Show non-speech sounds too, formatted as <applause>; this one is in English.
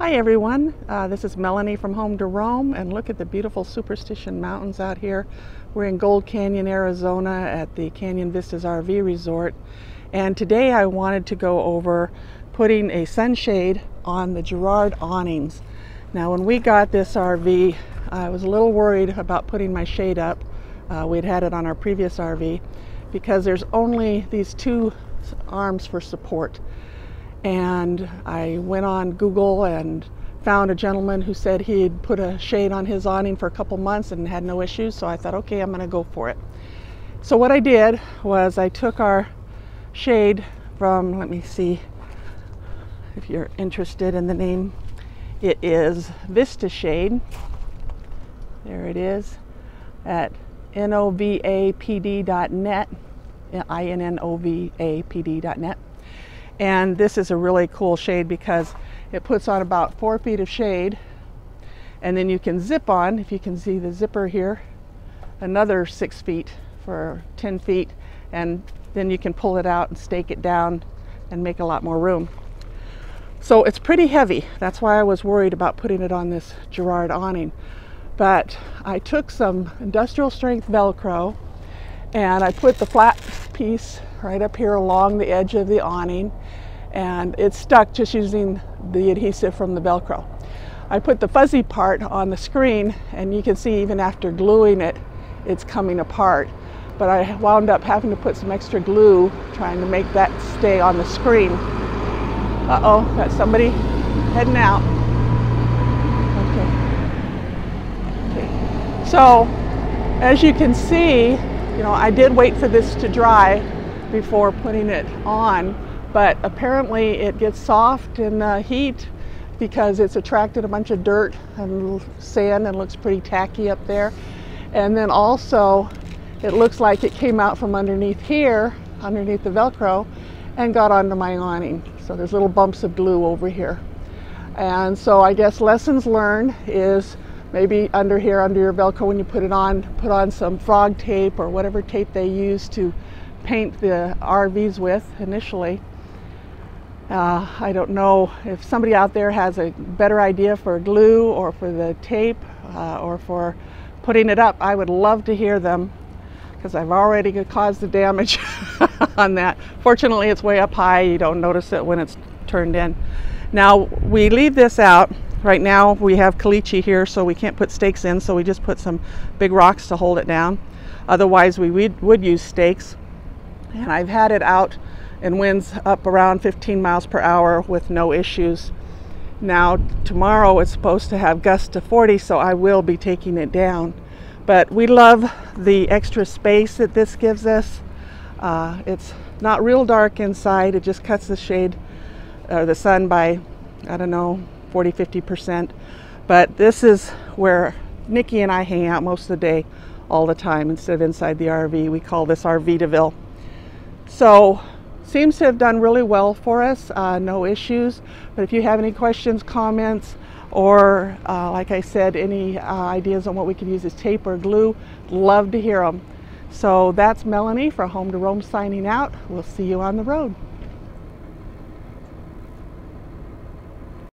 Hi everyone, uh, this is Melanie from Home to Roam and look at the beautiful Superstition Mountains out here. We're in Gold Canyon, Arizona at the Canyon Vistas RV Resort and today I wanted to go over putting a sunshade on the Gerard awnings. Now when we got this RV I was a little worried about putting my shade up. Uh, we'd had it on our previous RV because there's only these two arms for support and I went on Google and found a gentleman who said he'd put a shade on his awning for a couple months and had no issues. So I thought, okay, I'm going to go for it. So what I did was I took our shade from, let me see if you're interested in the name. It is Vista Shade. There it is at novapd.net, I-N-N-O-V-A-P-D.net. And this is a really cool shade because it puts on about four feet of shade and then you can zip on, if you can see the zipper here, another six feet for 10 feet and then you can pull it out and stake it down and make a lot more room. So it's pretty heavy. That's why I was worried about putting it on this Gerard awning. But I took some industrial strength Velcro and I put the flat piece right up here along the edge of the awning and it's stuck just using the adhesive from the Velcro. I put the fuzzy part on the screen and you can see even after gluing it, it's coming apart. But I wound up having to put some extra glue trying to make that stay on the screen. Uh-oh, got somebody heading out. Okay. okay. So, as you can see, you know, I did wait for this to dry before putting it on, but apparently it gets soft in the heat because it's attracted a bunch of dirt and sand and looks pretty tacky up there. And then also it looks like it came out from underneath here, underneath the Velcro, and got onto my awning. So there's little bumps of glue over here. And so I guess lessons learned is maybe under here, under your Velcro, when you put it on, put on some frog tape or whatever tape they use to paint the RVs with initially. Uh, I don't know if somebody out there has a better idea for glue or for the tape uh, or for putting it up. I would love to hear them because I've already caused the damage <laughs> on that. Fortunately, it's way up high. You don't notice it when it's turned in. Now, we leave this out. Right now, we have caliche here, so we can't put stakes in, so we just put some big rocks to hold it down. Otherwise, we would use stakes and I've had it out in winds up around 15 miles per hour with no issues. Now, tomorrow it's supposed to have gusts to 40, so I will be taking it down. But we love the extra space that this gives us. Uh, it's not real dark inside, it just cuts the shade or uh, the sun by, I don't know, 40 50%. But this is where Nikki and I hang out most of the day all the time instead of inside the RV. We call this RVitaville. So seems to have done really well for us, uh, no issues. But if you have any questions, comments, or uh, like I said, any uh, ideas on what we could use as tape or glue, love to hear them. So that's Melanie for Home to Roam signing out. We'll see you on the road.